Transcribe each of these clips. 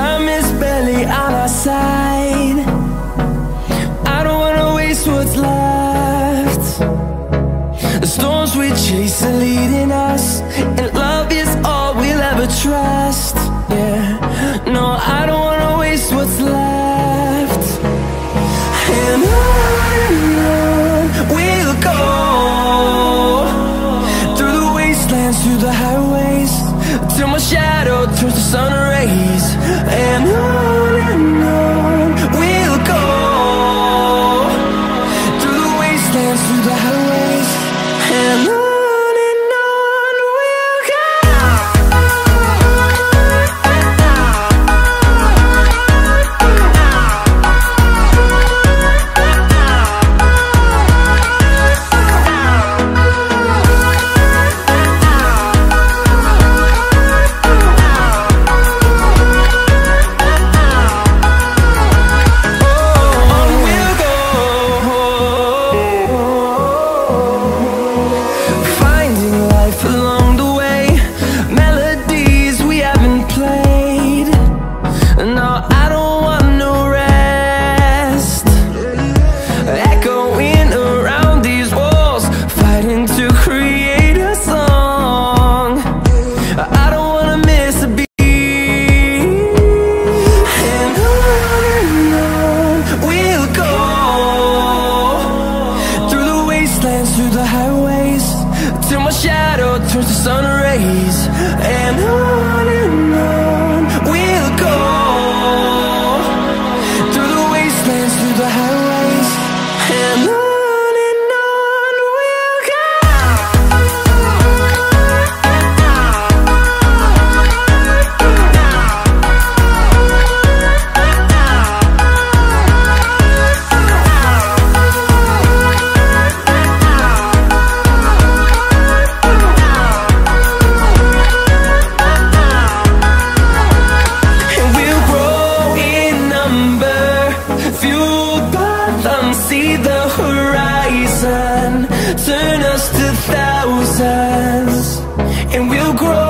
Time is barely on our side. I don't wanna waste what's left. sun rays. seasons and we'll grow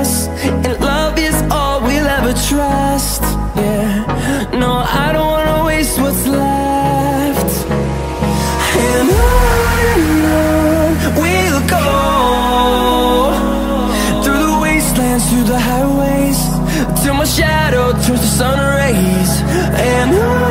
Turns the sun rays and I